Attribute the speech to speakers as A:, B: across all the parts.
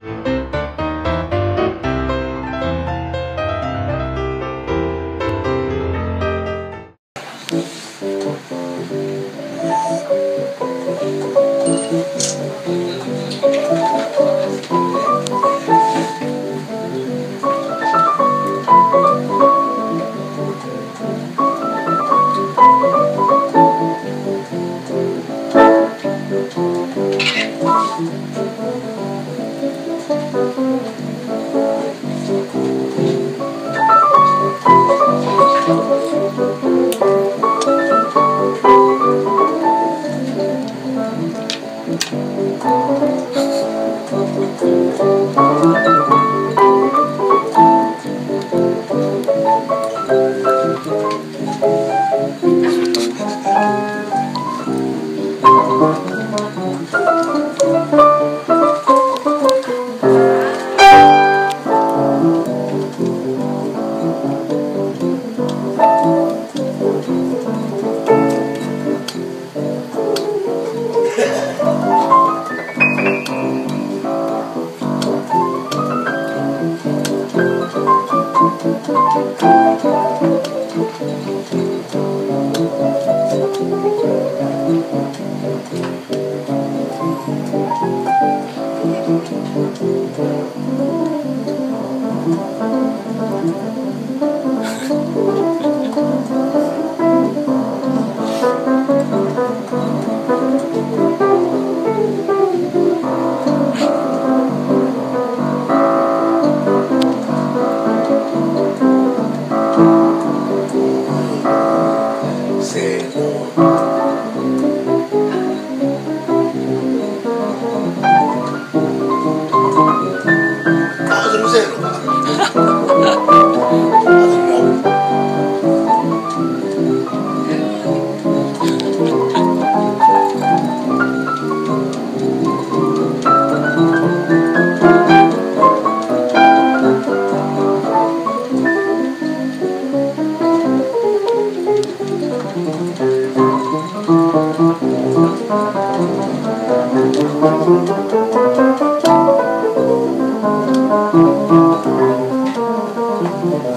A: you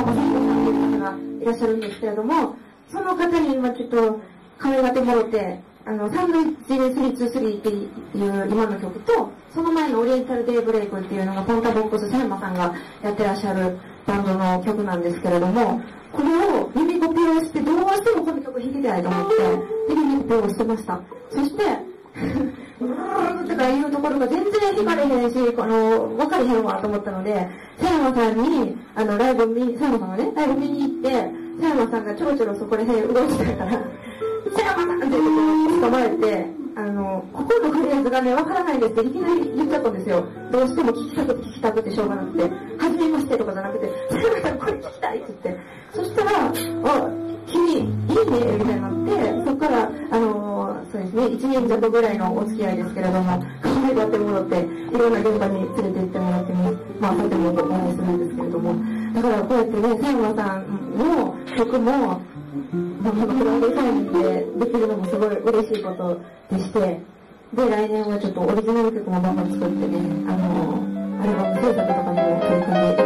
A: の
B: 佐山正彦さんという方がいらっしゃるんですけれども、その方に今ちょっと可愛がってもろて、あの、サンドイッチで323っていう今の曲と、その前のオリエンタルデイブレイクっていうのがポンタボックス佐山さんがやってらっしゃるバンドの曲なんですけれども、これを耳コピをしてどうしてもこの曲弾きたいと思って、で耳コピをしてました。そして、うーんとかいうところが全然弾かれへんし、この、分かれへんわと思ったので、佐山さんに、あの、ライブ見、佐山さんがね、ライブ見に行って、佐山さんがちょろちょろそこら辺動いてたから、佐山さんって言って捕まえて、あの、ここのフレーズがね、わからないんですっていきなり言っちゃったんですよ。どうしても聞きたくて聞きたくてしょうがなくて、はじめましてとかじゃなくて、佐山さんこれ聞きたいって言って、そしたら、あ、君、いいね、みたいになって、そこから、1年弱ぐらいのお付き合いですけれども、考えたって戻って、いろんな現場に連れて行ってもらっても、まあ、とてもとお話するんですけれども、だからこうやってね、西郷さんの曲も、ものクラウドファンでできるのもすごい嬉しいことでして、で、来年はちょっとオリジナル曲もどんどん作ってね、あの、アルバム制作とかにも取りで